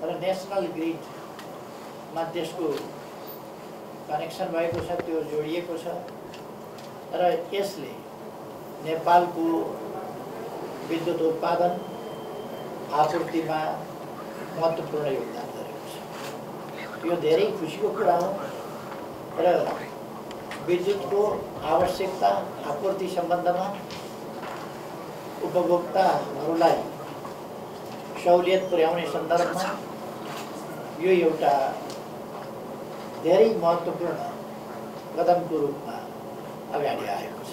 र नेसनल ग्रिडमा त्यसको कनेक्सन भएको छ त्यो जोडिएको छ र यसले नेपालको विद्युत उत्पादन आपूर्तिमा महत्त्वपूर्ण योगदान गरेको छ यो धेरै खुसीको कुरा हो र विद्युतको आवश्यकता आपूर्ति सम्बन्धमा उपभोक्ताहरूलाई सहुलियत पुर्याउने सन्दर्भमा यो एउटा धेरै महत्त्वपूर्ण कदमको रूपमा अगाडि आएको छ।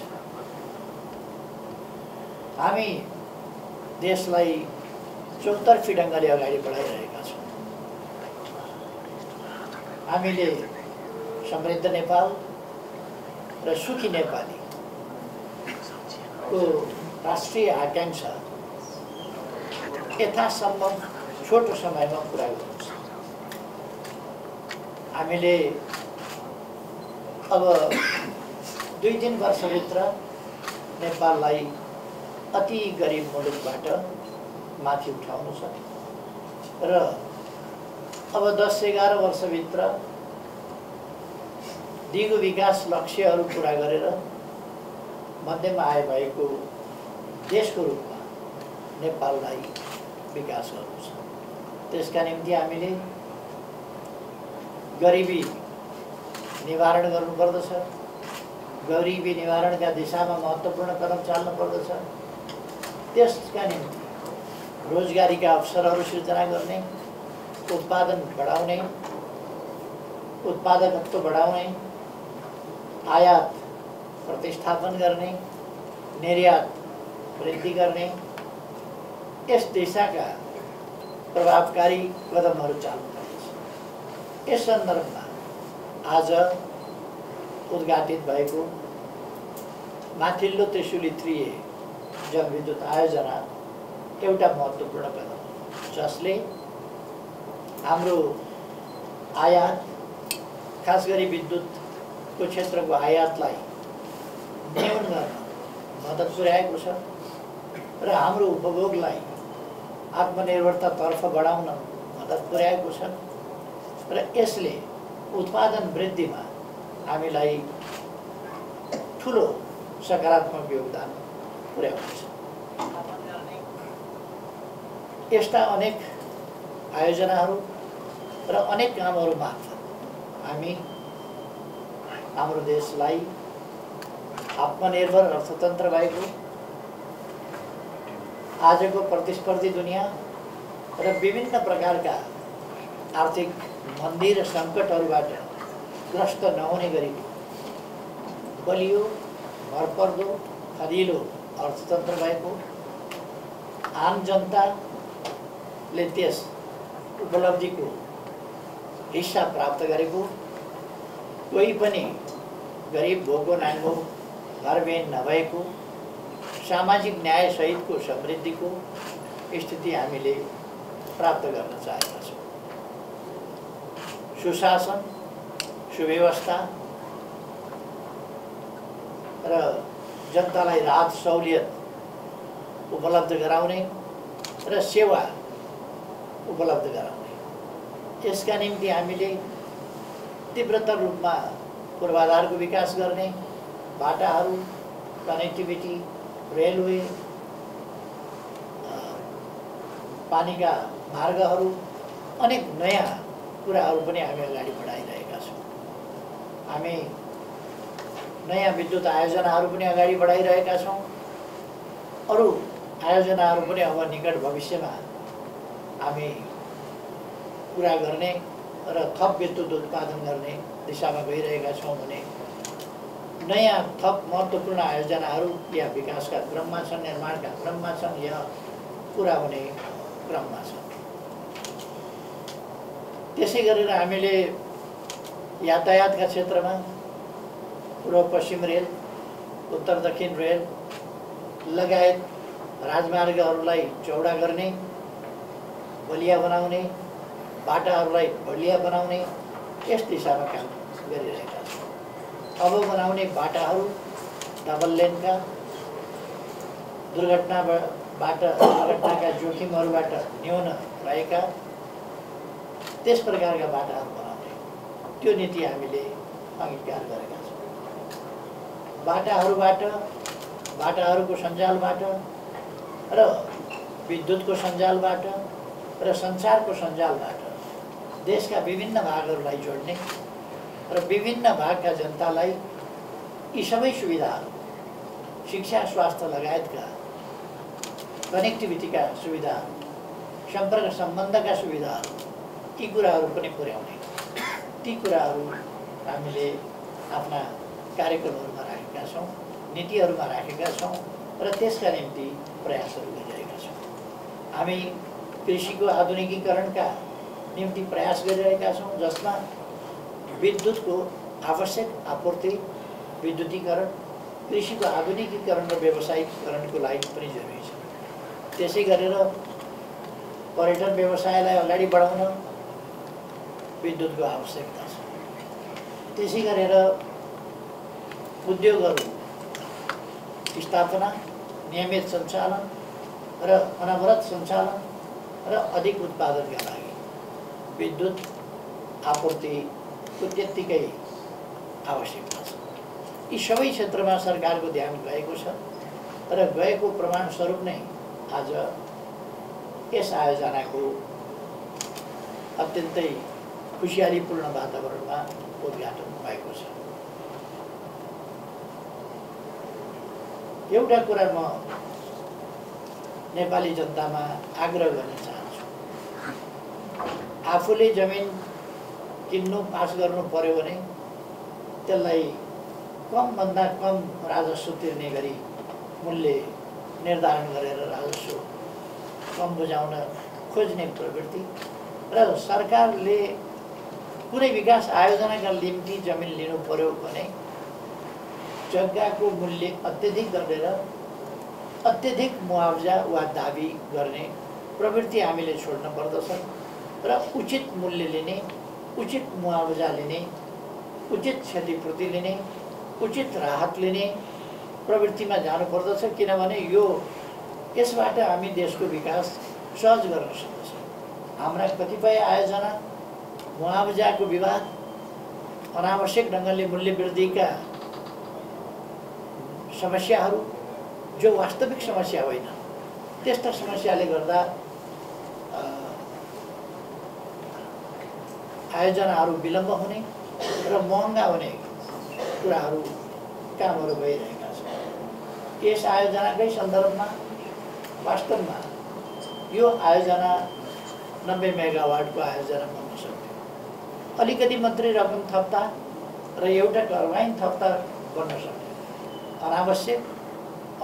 हामी देशलाई चौतर्फी ढङ्गले अगाडि बढाइरहेका छौँ। हामीले समृद्ध नेपाल र सुखी नेपालीको राष्ट्रिय आकाङ्क्षा यथासम्भव छोटो समयमा पुरा गर्नु हामीले अब दुई तिन वर्षभित्र नेपाललाई अति गरिब मुलुकबाट माथि उठाउनु छ र अब दस एघार वर्षभित्र दिगो विकास लक्ष्यहरू पुरा गरेर मध्यम आय भएको देशको रूपमा नेपाललाई विकास गर्नु छ। त्यसका निम्ति हामीले गरिबी निवारण गर्नुपर्दछ गरिबी निवारणका दिशामा महत्त्वपूर्ण कदम चाल्नुपर्दछ त्यसका निम्ति रोजगारीका अवसरहरू सृजना गर्ने उत्पादन बढाउने उत्पादकत्व बढाउने आयात प्रतिस्थापन गर्ने निर्यात वृद्धि गर्ने यस दिशाका प्रभावकारी कदमहरू चाल्नुपर्दछ यस सन्दर्भमा आज उद्घाटित भएको माथिल्लो त्रिशुली थ्री ए जलविद्युत आयोजना एउटा महत्त्वपूर्ण कदम जसले हाम्रो आयात खास गरी विद्युतको क्षेत्रको आयातलाई न्यून गर्न मद्दत पुर्याएको छ र हाम्रो उपभोगलाई आत्मनिर्भरतातर्फ बढाउन मद्दत पुर्याएको छ। र यसले उत्पादन वृद्धिमा हामीलाई ठुलो सकारात्मक योगदान पुर्याउँछ यस्ता अनेक आयोजनाहरू र अनेक कामहरू मार्फत हामी हाम्रो देशलाई आत्मनिर्भर अर्थतन्त्र भएको आजको प्रतिस्पर्धी दुनियाँ र विभिन्न प्रकारका आर्थिक मन्दी र सङ्कटहरूबाट ग्रस्त नहुने गरी बलियो भरपर्दो खदिलो अर्थतन्त्र भएको आम जनताले त्यस उपलब्धिको हिस्सा प्राप्त गरेको कोही पनि गरिब भोको नाङ्गो घरबेन नभएको सामाजिक न्यायसहितको समृद्धिको स्थिति हामीले प्राप्त गर्न चाहेका छौँ सुशासन सुव्यवस्था र जनतालाई राहत सहुलियत उपलब्ध गराउने र सेवा उपलब्ध गराउने। यसका निम्ति हामीले तीव्रतर रूपमा पूर्वाधारको विकास गर्ने बाटाहरू कनेक्टिभिटी रेलवे पानीका मार्गहरू अनेक नयाँ कुराहरू पनि हामी अगाडि बढाइरहेका छौँ। हामी नयाँ विद्युत आयोजनाहरू पनि अगाडि बढाइरहेका छौँ। अरू आयोजनाहरू पनि अब निकट भविष्यमा हामी पुरा गर्ने र थप विद्युत उत्पादन गर्ने दिशामा गइरहेका छौँ भने नयाँ थप महत्त्वपूर्ण आयोजनाहरू या विकासका क्रममा छन् निर्माणका क्रममा छन् या पुरा हुने क्रममा छन्। त्यसै गरेर हामीले यातायातका क्षेत्रमा पूर्व पश्चिम रेल उत्तर दक्षिण रेल लगायत राजमार्गहरूलाई चौडा गर्ने बलिया बनाउने बाटाहरूलाई बलिया बनाउने यस दिशामा काम गरिरहेका छौँ। अब बनाउने बाटाहरू डबल लेनका दुर्घटनाबाट दुर्घटनाका जोखिमहरूबाट न्यून रहेका त्यस प्रकारका बाटाहरू बनाउने त्यो नीति हामीले अङ्गीकार गरेका छौँ। बाटाहरूबाट बाटाहरूको सञ्जालबाट र विद्युतको सञ्जालबाट र सञ्चारको सञ्जालबाट देशका विभिन्न भागहरूलाई जोड्ने र विभिन्न भागका जनतालाई यी सबै सुविधाहरू शिक्षा स्वास्थ्य लगायतका कनेक्टिभिटीका सुविधाहरू सम्पर्क सम्बन्धका सुविधाहरू यी कुराहरू पनि पुर्याउने ती कुराहरू हामीले आफ्ना कार्यक्रमहरूमा राखेका छौँ नीतिहरूमा राखेका छौँ र त्यसका निम्ति प्रयासहरू गरिरहेका छौँ हामी कृषिको आधुनिकीकरणका निम्ति प्रयास गरिरहेका छौँ जसमा विद्युतको आवश्यक आपूर्ति विद्युतीकरण कृषिको आधुनिकीकरण र व्यावसायिकरणको लागि पनि जरुरी छ त्यसै गरेर पर्यटन व्यवसायलाई अगाडि बढाउन विद्युतको आवश्यकता छ त्यसै गरेर उद्योगहरू स्थापना नियमित सञ्चालन र अनवरत सञ्चालन र अधिक उत्पादनका लागि विद्युत आपूर्तिको त्यत्तिकै आवश्यकता छ यी सबै क्षेत्रमा सरकारको ध्यान गएको छ र गएको प्रमाणस्वरूप नै आज यस आयोजनाको अत्यन्तै खुसियालीपूर्ण वातावरणमा उद्घाटन भएको छ एउटा कुरा म नेपाली जनतामा आग्रह गर्न चाहन्छु आफूले जमिन किन्नु पास गर्नु पर्यो भने त्यसलाई कमभन्दा कम राजस्व तिर्ने गरी मूल्य निर्धारण गरेर राजस्व कम बुझाउन खोज्ने प्रवृत्ति र सरकारले कुनै विकास आयोजनाका निम्ति जमिन लिनु पर्यो भने जग्गाको मूल्य अत्यधिक गरेर अत्यधिक मुआवजा वा दाबी गर्ने प्रवृत्ति हामीले छोड्न पर्दछ र उचित मूल्य लिने उचित मुआवजा लिने उचित क्षतिपूर्ति लिने उचित राहत लिने प्रवृत्तिमा जानुपर्दछ किनभने यो यसबाट हामी देशको विकास सहज गर्न सक्दछौँ। हाम्रा कतिपय आयोजना मुआवजाको विवाद अनावश्यक ढङ्गले मूल्य वृद्धिका समस्याहरू जो वास्तविक समस्या होइन त्यस्ता समस्याले गर्दा आयोजनाहरू विलम्ब हुने र महँगा हुने कुराहरू कामहरू भइरहेका छन्। यस आयोजनाकै सन्दर्भमा वास्तवमा यो आयोजना नब्बे मेगावाटको आयोजना बन्न सक्थ्यो अलिकति मात्रै रकम थप्दा र एउटा टर्बाइन थप्दा बन्न सक्थ्यो अनावश्यक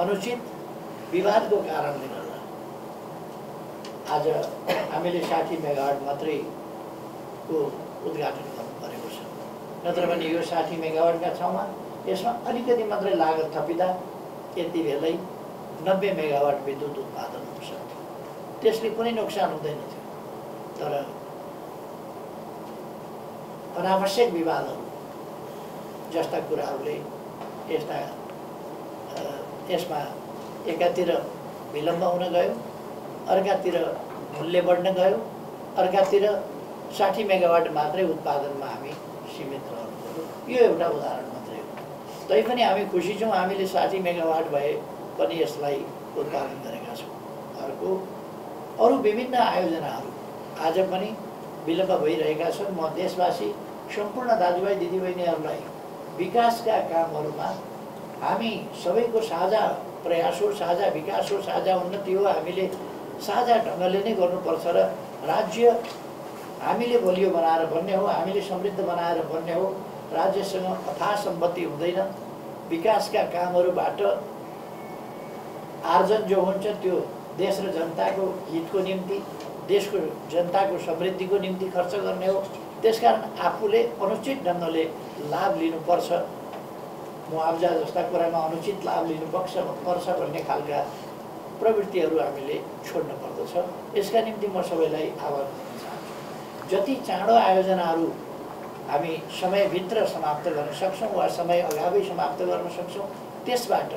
अनुचित विवादको कारणले गर्दा। आज हामीले साठी मेगावाट मात्रैको उद्घाटन गर्नु परेको छ। नत्र भने यो साठी मेगावाटका ठाउँमा यसमा अलिकति मात्रै लागत थपिँदा यति बेलै नब्बे मेगावाट विद्युत उत्पादन हुन सक्थ्यो त्यसले कुनै नोक्सान हुँदैन थियो। तर अनावश्यक विवादहरू जस्ता कुराहरूले यस्ता यसमा एकातिर विलम्ब हुन गयो अर्कातिर मूल्य बढ्न गयो अर्कातिर साठी मेगावाट मात्रै उत्पादनमा हामी सीमित रहनु पऱ्यो यो एउटा उदाहरण मात्रै हो तैपनि हामी खुसी छौँ हामीले साठी मेगावाट भए पनि यसलाई उत्पादन गरेका छौँ अर्को अरू विभिन्न आयोजनाहरू आज पनि विलम्ब भइरहेका छन्। म देशवासी सम्पूर्ण दाजुभाइ दिदीबहिनीहरूलाई विकासका कामहरूमा हामी सबैको साझा प्रयास हो साझा विकास हो साझा उन्नति हो। हामीले साझा ढङ्गले नै गर्नुपर्छ र राज्य हामीले बलियो बनाएर भन्ने हो हामीले समृद्ध बनाएर भन्ने हो। राज्यसँग अथाह सम्पत्ति हुँदैन। विकासका कामहरूबाट आर्जन जो हुन्छ त्यो देश र जनताको हितको निम्ति देशको जनताको समृद्धिको निम्ति खर्च गर्ने हो। त्यसकारण आफूले अनुचित ढङ्गले लाभ लिनुपर्छ। मुआब्जा जस्ता कुरामा अनुचित लाभ लिनुपर्छ पर्छ भन्ने खालका प्रवृत्तिहरू हामीले छोड्नु पर्दछ। यसका निम्ति म सबैलाई आह्वान गर्न चाहन्छु। जति चाँडो आयोजनाहरू हामी समयभित्र समाप्त गर्न सक्छौँ वा समय अगावै समाप्त गर्न सक्छौँ त्यसबाट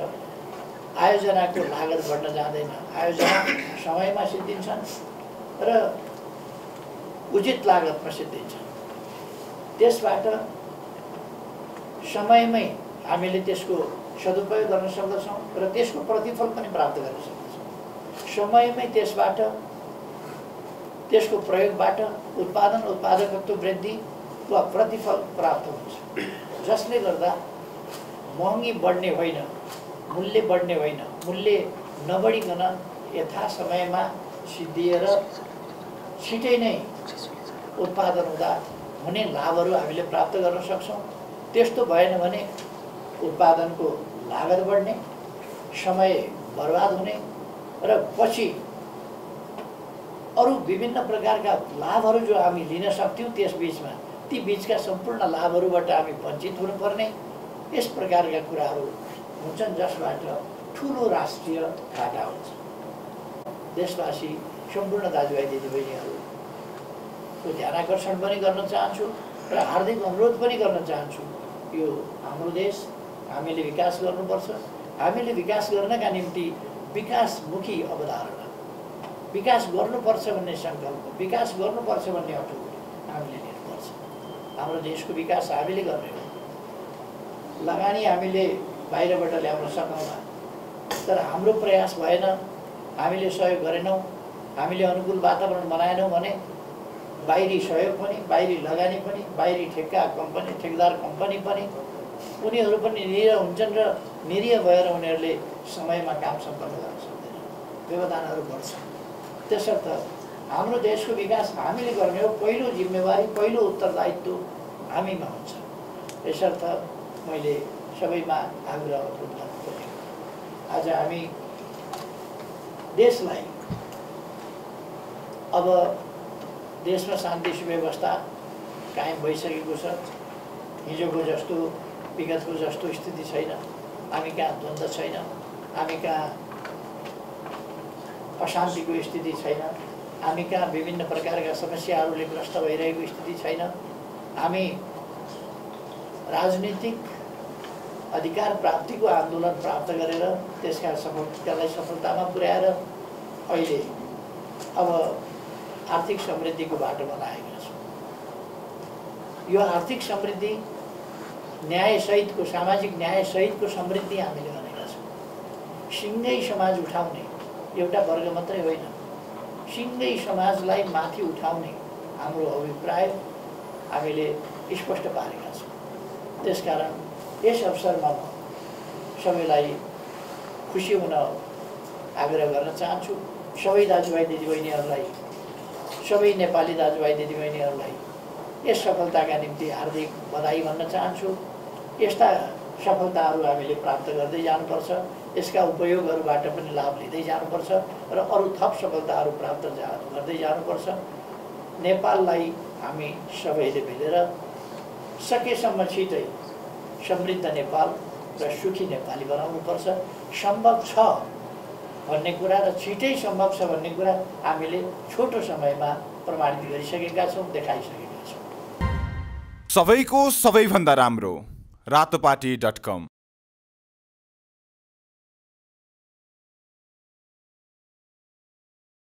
आयोजनाको लागत बढ्न जाँदैन। आयोजना समयमा सिद्धिन्छन् र उचित लागतमा सिद्धिन्छन् त्यसबाट समयमै हामीले त्यसको सदुपयोग गर्न सक्दछौँ र त्यसको प्रतिफल पनि प्राप्त गर्न सक्दछौँ। समयमै त्यसबाट त्यसको प्रयोगबाट उत्पादन उत्पादकत्व वृद्धि वा प्रतिफल प्राप्त हुन्छ। जसले गर्दा महँगी बढ्ने होइन मूल्य बढ्ने होइन मूल्य नबढिकन यथा समयमा सिद्धिएर छिटै नै उत्पादन हुँदा हुने लाभहरू हामीले प्राप्त गर्न सक्छौँ। त्यस्तो भएन भने उत्पादनको लागत बढ्ने समय बर्बाद हुने र पछि अरू विभिन्न प्रकारका लाभहरू जो हामी लिन सक्थ्यौँ त्यस बिचमा ती बिचका सम्पूर्ण लाभहरूबाट हामी वञ्चित हुनुपर्ने। यस प्रकारका कुराहरू हुन्छन् जसबाट ठुलो राष्ट्रिय घाटा हुन्छ। देशवासी सम्पूर्ण दाजुभाइ दिदीबहिनीहरूको ध्यान आकर्षण पनि गर्न चाहन्छु र हार्दिक अनुरोध पनि गर्न चाहन्छु। यो हाम्रो देश हामीले विकास गर्नुपर्छ। हामीले विकास गर्नका निम्ति विकासमुखी अवधारणा विकास गर्नुपर्छ भन्ने सङ्कल्प विकास गर्नुपर्छ भन्ने अटुट हामीले लिनुपर्छ। हाम्रो देशको विकास हामीले गर्ने हो। लगानी हामीले बाहिरबाट ल्याउन सकौँला तर हाम्रो प्रयास भएन। हामीले सहयोग गरेनौँ। हामीले अनुकूल वातावरण बनाएनौँ भने बाहिरी सहयोग पनि बाहिरी लगानी पनि बाहिरी ठेक्का कम्पनी ठेकदार कम्पनी पनि उनीहरू पनि निरीह हुन्छन् र निरीह भएर उनीहरूले समयमा काम सम्पन्न गर्न सक्दैन। व्यवधानहरू बढ्छन् त्यसर्थ हाम्रो देशको विकास हामीले गर्ने हो पहिलो जिम्मेवारी पहिलो उत्तरदायित्व हामीमा हुन्छ। यसर्थ मैले सबैमा आग्रह गर्नु आज हामी देशलाई अब देशमा शान्ति सुव्यवस्था कायम भइसकेको छ। हिजोको जस्तो विगतको जस्तो स्थिति छैन। हामी कहाँ द्वन्द्व छैन। हामी कहाँ अशान्तिको स्थिति छैन। हामी कहाँ विभिन्न प्रकारका समस्याहरूले ग्रस्त भइरहेको स्थिति छैन। हामी राजनीतिक अधिकार प्राप्तिको आन्दोलन प्राप्त गरेर त्यसका सफल त्यसलाई सफलतामा पुर्याएर अहिले अब आर्थिक समृद्धिको बाटोमा लागेका छौँ यो आर्थिक समृद्धि न्यायसहितको सामाजिक न्यायसहितको समृद्धि हामीले भनेका छौँ। सिङ्गै समाज उठाउने एउटा वर्ग मात्रै होइन। सिङ्गै समाजलाई माथि उठाउने हाम्रो अभिप्राय हामीले स्पष्ट पारेका छौँ। त्यसकारण यस अवसरमा म सबैलाई खुसी हुन आग्रह गर्न चाहन्छु। सबै दाजुभाइ दिदीबहिनीहरूलाई सबै नेपाली दाजुभाइ दिदीबहिनीहरूलाई यस सफलताका निम्ति हार्दिक बधाई भन्न चाहन्छु। यस्ता सफलताहरू हामीले प्राप्त गर्दै जानुपर्छ। यसका उपयोगहरूबाट पनि लाभ लिँदै जानुपर्छ र अरू थप सफलताहरू प्राप्त जा गर्दै जानुपर्छ। नेपाललाई हामी सबैले मिलेर सकेसम्म छिटै समृद्ध नेपाल र सुखी नेपाली बनाउनुपर्छ। सम्भव छ भन्ने कुरा र छिटै सम्भव छ भन्ने कुरा हामीले छोटो समयमा प्रमाणित गरिसकेका छौँ देखाइसकेका छौँ। सबैको सबैभन्दा राम्रो रातोपाटी डट कम।